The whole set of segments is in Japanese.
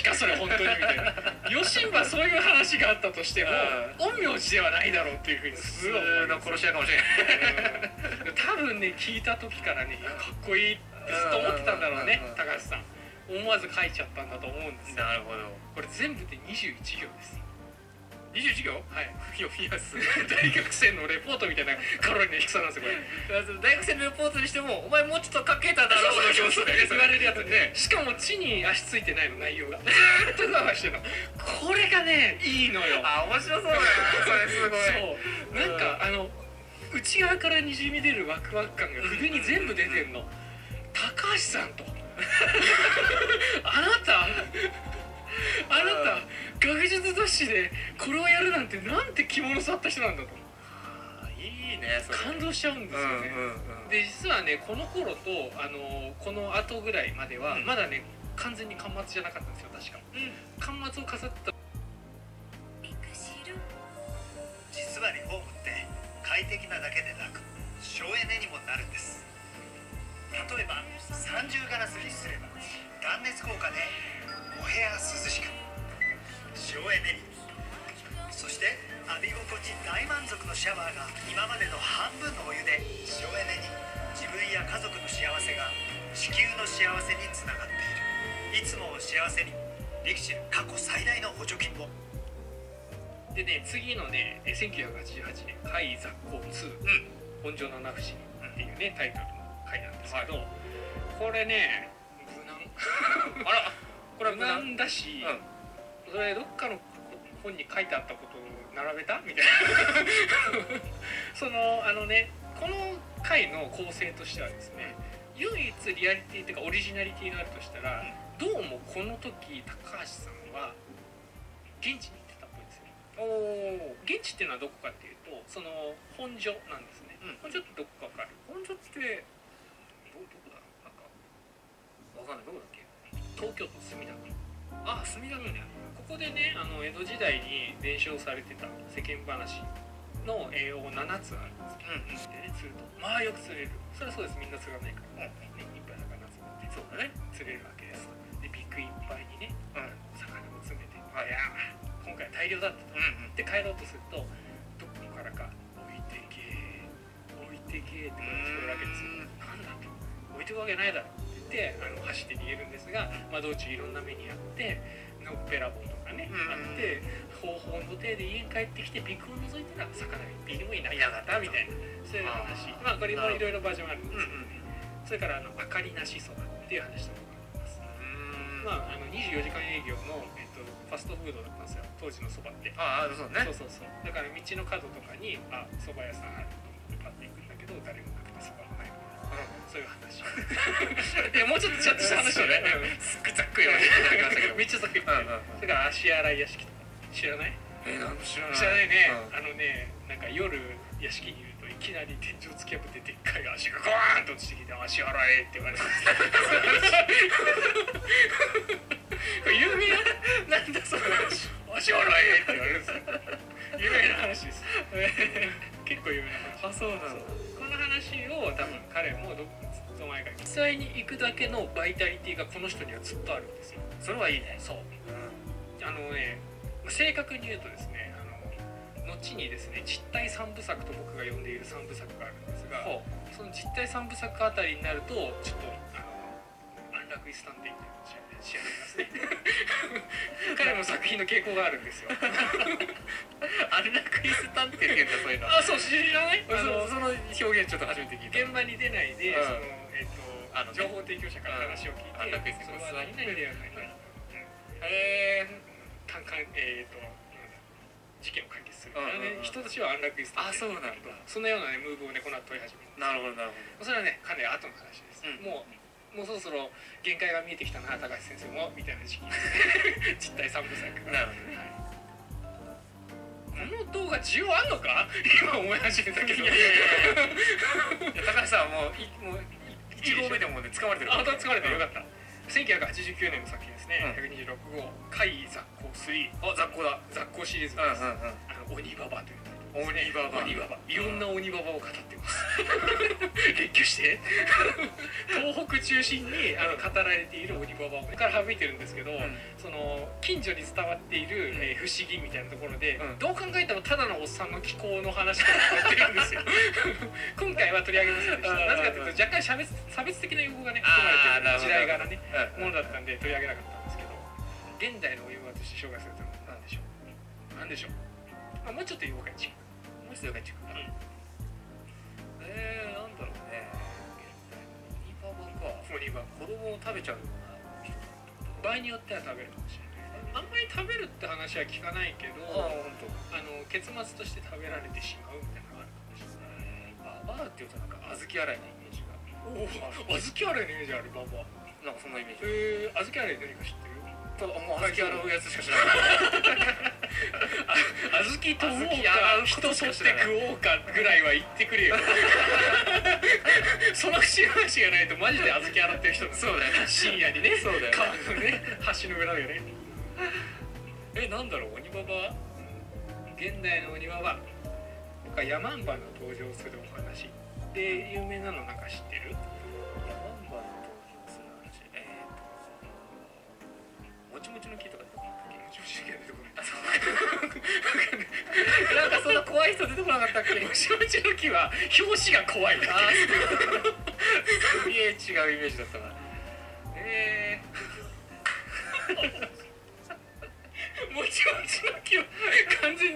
字かそれ本当にみたいな。余震はそういう話があったとしても陰陽師ではないだろうっていうふうにす普ごいの殺し屋かもしれない。うん。多分ね聞いた時からねかっこいいですと思ってたんだろうね高橋さん。思わず書いちゃったんだと思うんですよ。なるほど。これ全部で21行です21行？はい。読みやす。い大学生のレポートみたいなカロリーの低さなんですよこれ。大学生のレポートにしてもお前もうちょっと書けただろうの表紙だよね言われるやつね。ねしかも地に足ついてないの内容が。ずーっとふわふわしてるのこれがねいいのよ。あ面白そうだな。それすごい。そう。なんかあの内側からにじみ出るワクワク感が筆に全部出てんの。高橋さんと。あなた？あなた？学術雑誌でこれをやるなんてなんて着物触った人なんだと。あいいね感動しちゃうんですよね、うんうんうん。で実はねこの頃とあのこの後ぐらいまでは、うん。まだね完全に巻末じゃなかったんですよ確か。巻末を飾った。実はリフォームって快適なだけでなく省エネにもなるんです。例えば三重ガラスにすれば断熱効果でお部屋涼しく省エネにそして浴び心地大満足のシャワーが今までの半分のお湯で省エネに自分や家族の幸せが地球の幸せにつながっている。いつもお幸せにリキシル過去最大の補助金もでね次のねえ1988年「怪雑行2、本庄七不思議」っていうねタイトルの回なんですけど、これね無難。あら。これは無難だし、それどっかの本に書いてあったことを並べた？みたいな。そのあのねこの回の構成としてはですね唯一リアリティっていうかオリジナリティがあるとしたら、どうもこの時高橋さんは現地に行ってたっぽいんですよね。おお現地っていうのはどこかっていうとその本所なんですね、うん。本所ってどこかわかる？本所ってどどこだなんかわかんない。どこだっけ？東京都墨田区あ墨田区ねここでねあの江戸時代に伝承されてた世間話の栄養7つあるんですけど、うん。でね釣るとまあよく釣れる。それはそうです。みんな釣らないから、ね、いっぱい魚釣ってそうだね。釣れるわけです。でビッグいっぱいにねうん。魚も詰めて。はいいや今回大量だったと。うんで帰ろうとするとどこからか「置いてけ置いてけ」って聞こえるわけですよ。なんだと。置いてくわけないだろってあの走って逃げるんですが、まあ、道中いろんな目にあってのっぺらぼうとかね、うんあって方法の手で家に帰ってきてビクを覗いたら魚一匹もいなかったみたいな。そういう話。まあこれもいろいろバージョンあるんですけどうんね、それからあの明かりなしそばっていう話とかもあります。うん。まあ、あの24時間営業の、えっと、ファストフードだったんですよ。当時のそばって。ああそうね。そうそうそう。だから道の角とかにあ蕎麦屋さんあると思ってパッて行くんだけど誰もなくてそばがないそういう話。いやもうちょっとちゃんとした話をねざっくり言わせていただきましたけどめっちゃざっくりそれから足洗い屋敷とか。知らないえなんか知らない。知らないね、うん。あのねなんか夜屋敷にいるといきなり天井突き破ってでっかい足がゴーンと落ちてきて 足洗えって言われて。有名な。なんだその話。足洗えって言われるんですよ有名な話です。結構有名な話。あそうなんだ多分彼もどっと前から実際に行くだけのバイタリティがこの人にはずっとあるんですよそれはいいねそううんあのね正確に言うとですねあの後にですね実体三部作と僕が呼んでいる三部作があるんですがその実体三部作あたりになるとちょっとあの安楽椅子探偵みたいな仕上がりますね彼の作品の傾向があるんですよ。安楽椅子探偵って言うんだそういうの。あそう知らない？あそののその表現ちょっと初めて聞いた。現場に出ないで、うん。そのえっ、とあのね。情報提供者から話を聞いて、うん安楽椅子それは何々ではないえ単管えっ、と事件を解決する、うん。うん。うん。あのね人たちは安楽椅子あそうなん。だそん。なような、ね、ムーブをねこの後取り始めるなるほどなるほそれはねかなり後の話です、うん。もうもうそろそろ限界が見えてきたな高橋先生もみたいな時期。実体三部作どなるほどね。はい。この動画需要あんのか？今思い始めたけど。いや 高橋さんはもういもう1号目でもうね使われてる。あ、本当に疲れてよかった。1989年の作品ですね。うん。126号怪雑行3。あ雑魚だ。雑行シリーズです。うんうんうん。あの鬼ババという。鬼ババ。鬼ババ。いろんな鬼ババを語ってます。列居して東北中心にあの語られている鬼ババをここから省いてるんですけど、うん。その近所に伝わっている、えー不思議みたいなところで、うん。どう考えてもただのおっさんの気候の話からやってるんですよ。今回は取り上げませんでした。うんなぜかというと若干差別差別的な用語がね含まれてる時代柄ねうん。ものだったんで取り上げなかったんですけど現代のお湯場として紹介されたのは何でしょう？何でしょう、まあ、もうちょっと妖怪チック。もう一度よかチェックか。えー、バか鬼バ子供を食べちゃうような人場合によっては食べるかもしれない。あんまり食べるって話は聞かないけどあの結末として食べられてしまうみたいなのがあるかもしれない。ババアっていうとなんか小豆洗いのイメージがおお小豆洗いのイメージあるババなんかそんなイメージ。えー、小豆洗い何か知ってる？ただもう小豆洗うやつしか知らない。小豆と小豆おうか人取って食おうかぐらいは言ってくれよ。その節話がないとマジで小豆洗ってる人そうだよ。ね深夜にね。そうだよ。ね川のね橋の裏でね。えなんだろう？鬼ババ？現代の鬼ババ。僕はヤマンバの登場するお話で有名なのなんか知ってる？ヤマンバの登場する話。えーともちもちの木とか出てこなかったっ女子が出てこないけなんかそんな怖い人出てこなかったっけ？もちもちの木は表紙が怖いだけ。あーすげえ違うイメージだったな。えも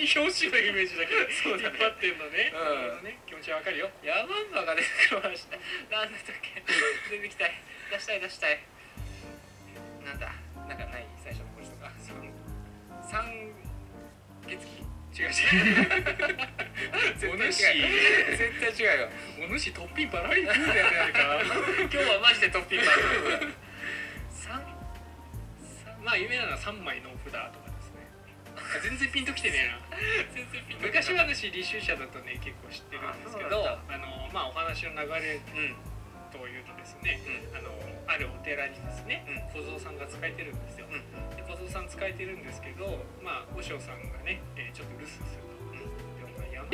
に表紙のイメージだけど 引っ張ってんのね,、うん。ね気持ちはわかるよ。ー、ヤマンバが出てくる話だなんだっけ？出てきたい。出したい出したい。なんだ？なんかない？最初の文字とか三月期？違う 違う。お主。絶対違うよ。お主トッピンバラリだよねあれか。今日はマジでトッピングある三まあ有名なのは3枚の札とか全然ピンときてねえな。昔話履修者だとね結構知ってるんですけどああのまあお話の流れうんというとですねうん。あのあるお寺にですねうん。小僧さんが使えてるんですよ。うんで小僧さん使えてるんですけどまあ和尚さんがね、えーちょっと留守すると。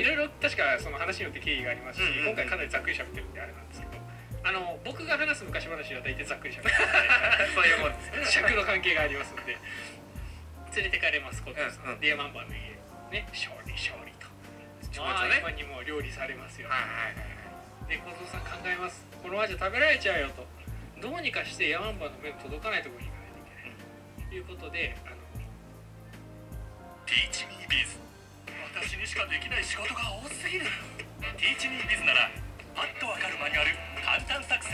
いろいろ確かその話によって経緯がありますし、今回かなりざっくり喋ってるんであれなんですけどあの僕が話す昔話は大体ざっくり喋ってる そういうもんですんで尺の関係がありますので連れてかれます小僧さん、うんうん。でヤマンバの家ね。勝利勝利と。ちょこちょね。まあ今にも料理されますよ。はいはいはいで小僧さん考えます。このままじゃ食べられちゃうよと。どうにかしてヤマンバの目の届かないところに行かないといけない。ということであのティーチミービズ。私にしかできない仕事が多すぎる。ティーチミービズならパッとわかるマニュアル簡単作成。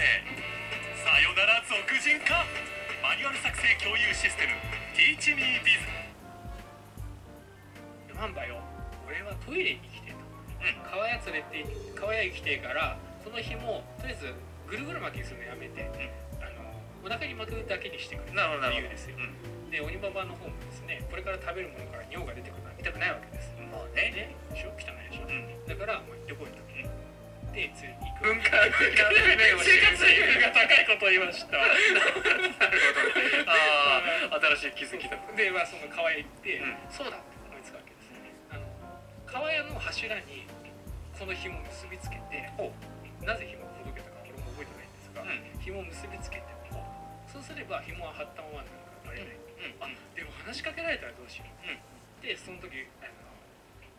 さよなら俗人化。マニュアル作成共有システムティーチミービズヤマンバよ俺はトイレに来てと、川屋連れて川屋行きてえからこの紐とりあえずぐるぐる巻きにするのやめて、あのお腹に巻くだけにしてくれなるほどなるほど。理由ですよ、で鬼ババの方もですねこれから食べるものから尿が出てくるのは見たくないわけですまあね。ね。でしょ汚いでしょ、うん。だから、まあ、旅行に行く、で連れて行く文化的な生活レベルが高いことを言いました。なるほど。ああ新しい気づきだで、まあ、その川屋行って、うん。そうだって思いつくわけですね。あの川屋の柱にこの紐を結びつけてほなぜ紐をほどけたか俺も覚えてないんですが、うん。紐を結びつけてそうすれば紐は張ったままになるからバレない、あでも話しかけられたらどうしよう、でその時あの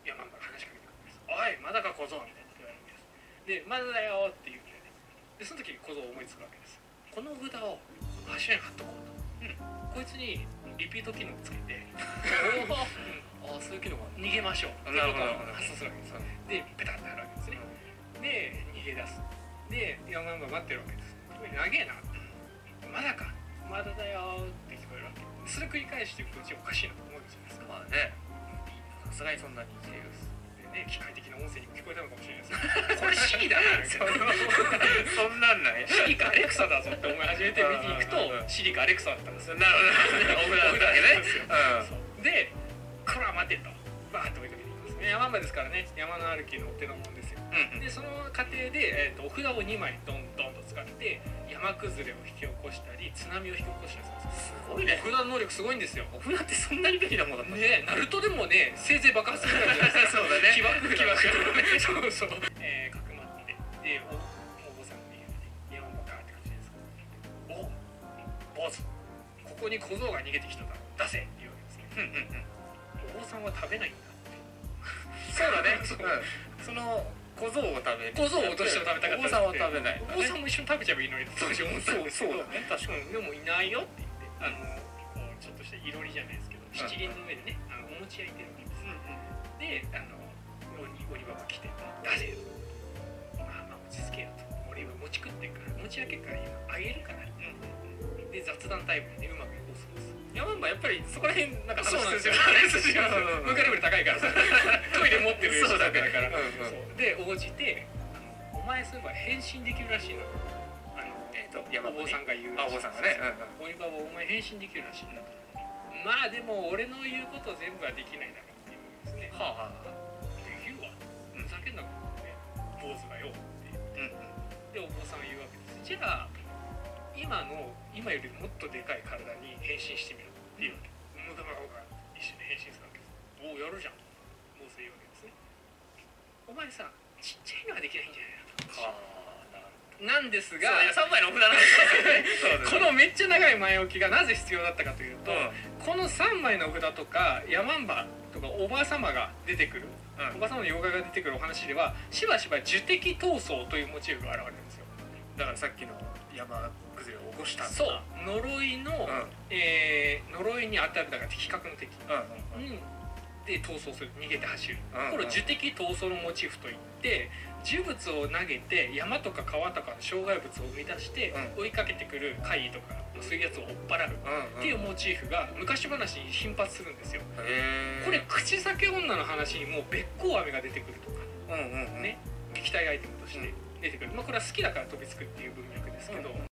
山が話しかけてくるんです「おいまだか小僧」みですで「まだだよ」って言うんだよね。でその時に小僧思いつくわけです。この札を柱に貼っとこうと、こいつにリピート機能をつけて ああそういう機能が逃げましょう。なるほどっていうことを発想するわけですでペタッとやるわけですね。で逃げ出す。で山が待ってるわけです。長えな。まだか。まだだよって聞こえるわけ。それ繰り返していくとうちおかしいなと思うじゃないですかまあね。さすがにそんなにでね機械的な音声にも聞こえたのかもしれないです これ C だな。みたいなそんなんないシリかアレクサだぞって思い始めて見に行くうんうんうんとシリかアレクサだったんですよ。なるほどお札だけね。そう。でこれは待てと。バーッと追いかけていきますね。山場ですからね。山の歩きのお手のもんですよ。うんでその過程で、えー、とお札を2枚ドン使って山崩れを引き起こしたり津波を引き起こしたりするんです。すごいね。奥田能力すごいんですよ。奥田ってそんなに便利なものだ。ったねナルトでもねせいぜい爆発するかそうだね。爆爆 そうそう、えー、かくまってでお坊さん山って感じです坊主。ここに小僧が逃げてきただ出せって言うわけです、お坊さんは食べないんだって。そうだね、うん、その小僧を食べる小僧を落としても食べたかったお坊さんは食べない。お坊さんも一緒に食べちゃえばいいのにって思ったんですけどそう。そうだね。確かに。うん。でもいないよって言ってあのこうちょっとしたいろりじゃないですけどん。七輪の上でねあのお餅焼いてるわけです。であの鬼鬼ババ来て「出せよ」まあまあ落ち着けよと。俺今餅食ってんから餅焼けから今あげるから。で雑談タイムでねうまくいこうそうですヤマンバやっぱりそこら辺なんかそうなんですよ話話筋がうん文化レベル高いから。さトイレ持ってる人だから。からそうで応じてあの「お前そういえば変身できるらしいの」あのえっとヤマンバお坊さんが言うあお坊さんがね鬼ババお前変身できるらしいなまあでも俺の言うこと全部はできないだろうっていうんですね。はあはあできるわ。ふざけんなって。坊主がよって言って。うんでお坊さんが言うわけです。じゃあ今の今よりもっとでかい体に変身してみろいう。わけ無駄な方が一緒に変身するわけです。おおやるじゃん。坊主言うわけですね。お前さちっちゃいのはできないんじゃないかと。はあなんですがそういや三枚の札なんですよこのめっちゃ長い前置きがなぜ必要だったかというと、うんこの3枚の札とかヤマンバとかおばあ様が出てくる、うん。おばあ様の妖怪が出てくるお話ではしばしば受敵闘争というモチーフが現れるんですよ。だからさっきの山起こしたんだ？そう呪いの、うん。えー呪いに当たるだから敵格の敵、うんうんうん、で逃走する。逃げて走る、うんこれを受敵闘争のモチーフといって呪物を投げて山とか川とかの障害物を生み出して、う追いかけてくる怪異とかそういうやつを追っ払う。うんっていうモチーフが昔話に頻発するんですよ。これ口裂け女の話にも別光飴が出てくるとか。うんうんうん。ね。撃退アイテムとして出てくる、まあこれは好きだから飛びつくっていう文脈ですけど、うん